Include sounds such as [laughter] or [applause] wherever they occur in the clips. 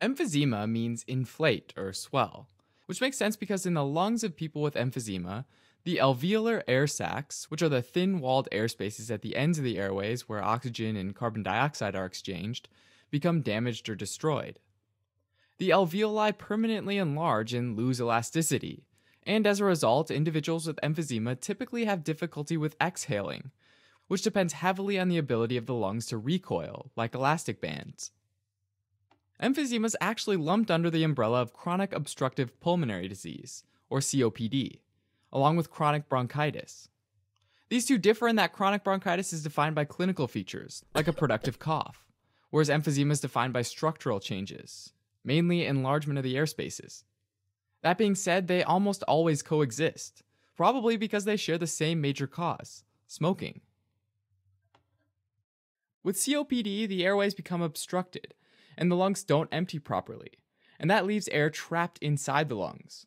Emphysema means inflate or swell, which makes sense because in the lungs of people with emphysema, the alveolar air sacs, which are the thin walled air spaces at the ends of the airways where oxygen and carbon dioxide are exchanged, become damaged or destroyed. The alveoli permanently enlarge and lose elasticity, and as a result, individuals with emphysema typically have difficulty with exhaling, which depends heavily on the ability of the lungs to recoil, like elastic bands. Emphysema is actually lumped under the umbrella of chronic obstructive pulmonary disease, or COPD, along with chronic bronchitis. These two differ in that chronic bronchitis is defined by clinical features, like a productive [laughs] cough, whereas emphysema is defined by structural changes, mainly enlargement of the air spaces. That being said, they almost always coexist, probably because they share the same major cause smoking. With COPD, the airways become obstructed, and the lungs don't empty properly, and that leaves air trapped inside the lungs.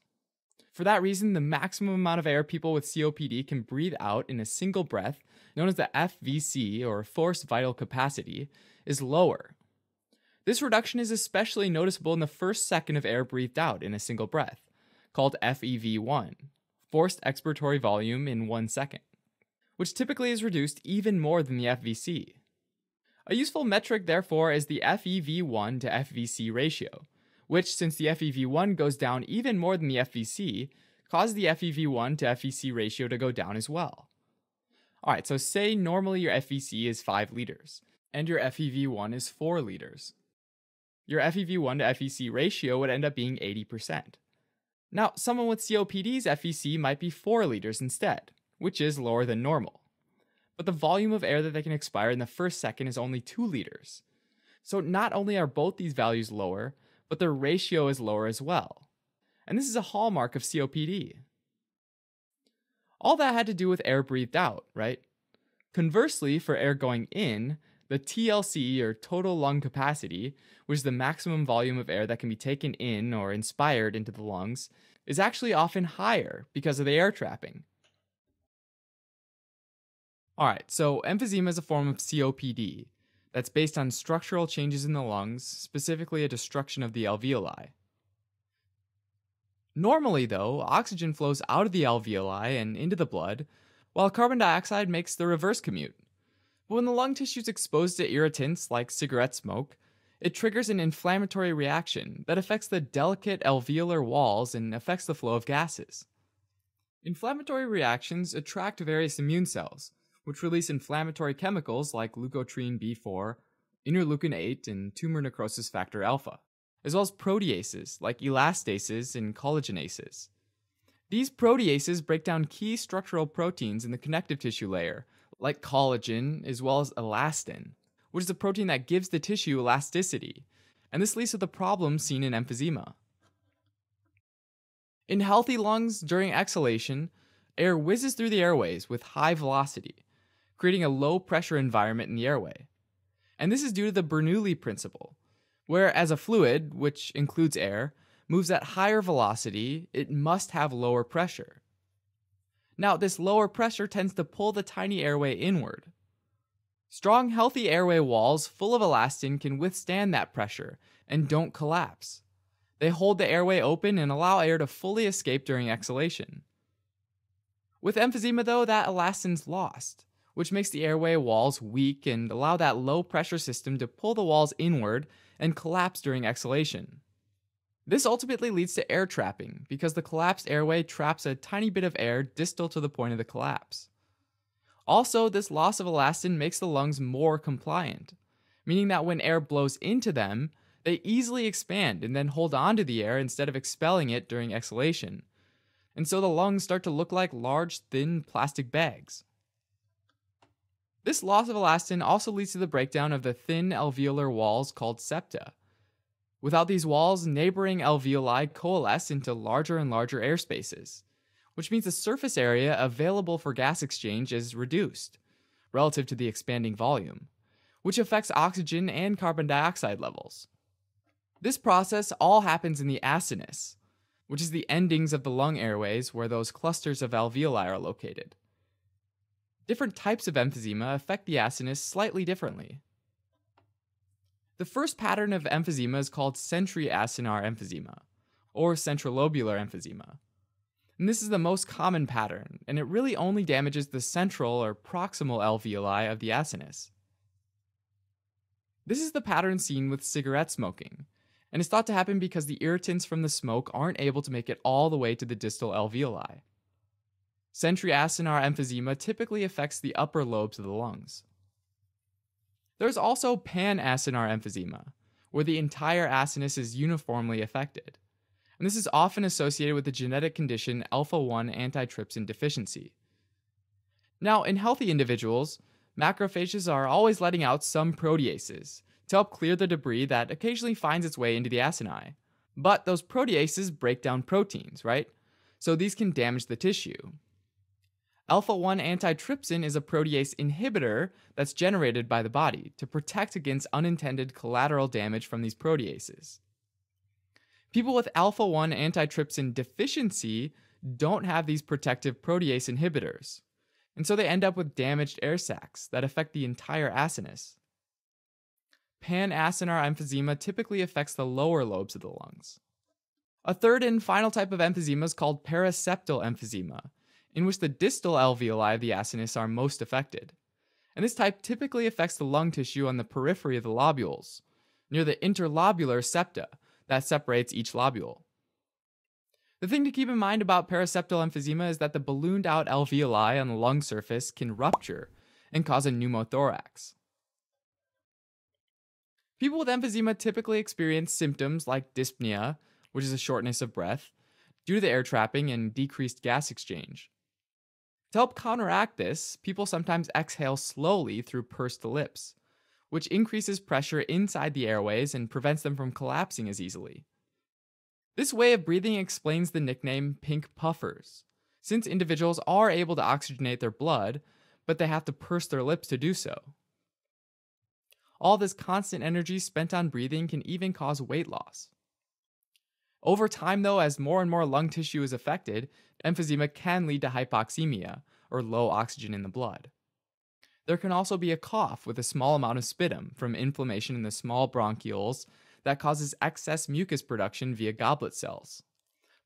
For that reason, the maximum amount of air people with COPD can breathe out in a single breath, known as the FVC or forced vital capacity, is lower. This reduction is especially noticeable in the first second of air breathed out in a single breath, called FEV1, forced expiratory volume in one second, which typically is reduced even more than the FVC. A useful metric, therefore, is the FEV1 to FVC ratio, which, since the FEV1 goes down even more than the FVC, causes the FEV1 to FVC ratio to go down as well. Alright, so say normally your FVC is 5 liters, and your FEV1 is 4 liters. Your FEV1 to FVC ratio would end up being 80%. Now, someone with COPD's FVC might be 4 liters instead, which is lower than normal but the volume of air that they can expire in the first second is only 2 liters. So not only are both these values lower, but their ratio is lower as well. And this is a hallmark of COPD. All that had to do with air breathed out, right? Conversely, for air going in, the TLC, or total lung capacity, which is the maximum volume of air that can be taken in or inspired into the lungs, is actually often higher because of the air trapping. All right, so emphysema is a form of COPD that's based on structural changes in the lungs, specifically a destruction of the alveoli. Normally, though, oxygen flows out of the alveoli and into the blood, while carbon dioxide makes the reverse commute. But when the lung tissue is exposed to irritants like cigarette smoke, it triggers an inflammatory reaction that affects the delicate alveolar walls and affects the flow of gases. Inflammatory reactions attract various immune cells, which release inflammatory chemicals like leukotriene B4, interleukin 8, and tumor necrosis factor alpha, as well as proteases like elastases and collagenases. These proteases break down key structural proteins in the connective tissue layer, like collagen, as well as elastin, which is a protein that gives the tissue elasticity, and this leads to the problems seen in emphysema. In healthy lungs, during exhalation, air whizzes through the airways with high velocity, creating a low pressure environment in the airway. And this is due to the Bernoulli principle, where as a fluid, which includes air, moves at higher velocity, it must have lower pressure. Now, this lower pressure tends to pull the tiny airway inward. Strong, healthy airway walls full of elastin can withstand that pressure and don't collapse. They hold the airway open and allow air to fully escape during exhalation. With emphysema, though, that elastin's lost which makes the airway walls weak and allow that low pressure system to pull the walls inward and collapse during exhalation. This ultimately leads to air trapping because the collapsed airway traps a tiny bit of air distal to the point of the collapse. Also, this loss of elastin makes the lungs more compliant, meaning that when air blows into them, they easily expand and then hold on to the air instead of expelling it during exhalation. And so the lungs start to look like large, thin plastic bags. This loss of elastin also leads to the breakdown of the thin alveolar walls called septa. Without these walls, neighboring alveoli coalesce into larger and larger air spaces, which means the surface area available for gas exchange is reduced relative to the expanding volume, which affects oxygen and carbon dioxide levels. This process all happens in the acinus, which is the endings of the lung airways where those clusters of alveoli are located. Different types of emphysema affect the acinus slightly differently. The first pattern of emphysema is called centriacinar emphysema, or centrilobular emphysema. And this is the most common pattern, and it really only damages the central or proximal alveoli of the acinus. This is the pattern seen with cigarette smoking, and is thought to happen because the irritants from the smoke aren't able to make it all the way to the distal alveoli. Centriacinar emphysema typically affects the upper lobes of the lungs. There's also panacinar emphysema, where the entire acinus is uniformly affected. And this is often associated with the genetic condition alpha 1 antitrypsin deficiency. Now, in healthy individuals, macrophages are always letting out some proteases to help clear the debris that occasionally finds its way into the acini. But those proteases break down proteins, right? So these can damage the tissue. Alpha 1 antitrypsin is a protease inhibitor that's generated by the body to protect against unintended collateral damage from these proteases. People with alpha 1 antitrypsin deficiency don't have these protective protease inhibitors, and so they end up with damaged air sacs that affect the entire acinus. Panacinar emphysema typically affects the lower lobes of the lungs. A third and final type of emphysema is called paraseptal emphysema, in which the distal alveoli of the acinus are most affected. And this type typically affects the lung tissue on the periphery of the lobules, near the interlobular septa that separates each lobule. The thing to keep in mind about paraseptal emphysema is that the ballooned out alveoli on the lung surface can rupture and cause a pneumothorax. People with emphysema typically experience symptoms like dyspnea, which is a shortness of breath, due to the air trapping and decreased gas exchange. To help counteract this, people sometimes exhale slowly through pursed lips, which increases pressure inside the airways and prevents them from collapsing as easily. This way of breathing explains the nickname pink puffers, since individuals are able to oxygenate their blood, but they have to purse their lips to do so. All this constant energy spent on breathing can even cause weight loss. Over time, though, as more and more lung tissue is affected, emphysema can lead to hypoxemia, or low oxygen in the blood. There can also be a cough with a small amount of sputum from inflammation in the small bronchioles that causes excess mucus production via goblet cells.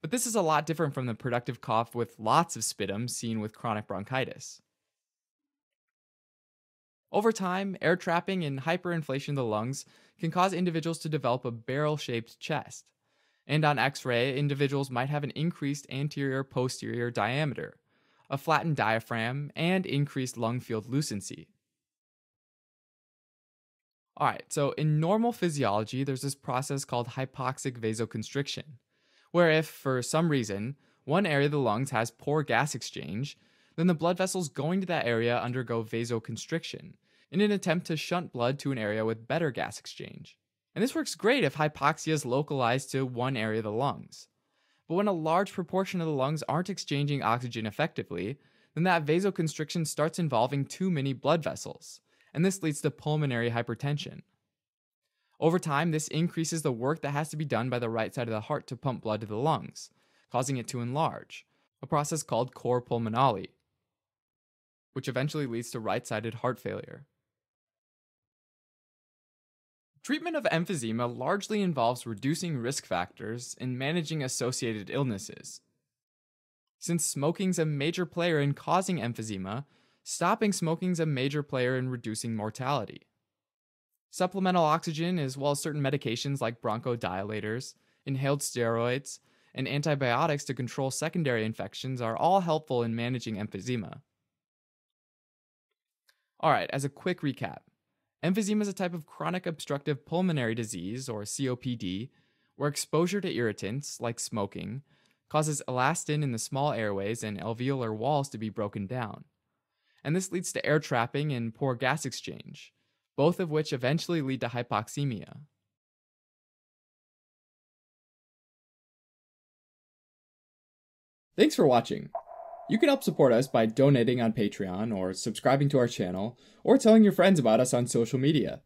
But this is a lot different from the productive cough with lots of sputum seen with chronic bronchitis. Over time, air trapping and hyperinflation of the lungs can cause individuals to develop a barrel shaped chest and on X ray, individuals might have an increased anterior posterior diameter, a flattened diaphragm, and increased lung field lucency. All right, so in normal physiology, there's this process called hypoxic vasoconstriction, where if, for some reason, one area of the lungs has poor gas exchange, then the blood vessels going to that area undergo vasoconstriction in an attempt to shunt blood to an area with better gas exchange. And this works great if hypoxia is localized to one area of the lungs. But when a large proportion of the lungs aren't exchanging oxygen effectively, then that vasoconstriction starts involving too many blood vessels, and this leads to pulmonary hypertension. Over time, this increases the work that has to be done by the right side of the heart to pump blood to the lungs, causing it to enlarge, a process called cor pulmonale, which eventually leads to right sided heart failure. Treatment of emphysema largely involves reducing risk factors and managing associated illnesses. Since smoking's a major player in causing emphysema, stopping smoking's a major player in reducing mortality. Supplemental oxygen, as well as certain medications like bronchodilators, inhaled steroids, and antibiotics to control secondary infections, are all helpful in managing emphysema. Alright, as a quick recap Emphysema is a type of chronic obstructive pulmonary disease, or COPD, where exposure to irritants, like smoking, causes elastin in the small airways and alveolar walls to be broken down. And this leads to air trapping and poor gas exchange, both of which eventually lead to hypoxemia. Thanks for watching. You can help support us by donating on Patreon or subscribing to our channel or telling your friends about us on social media.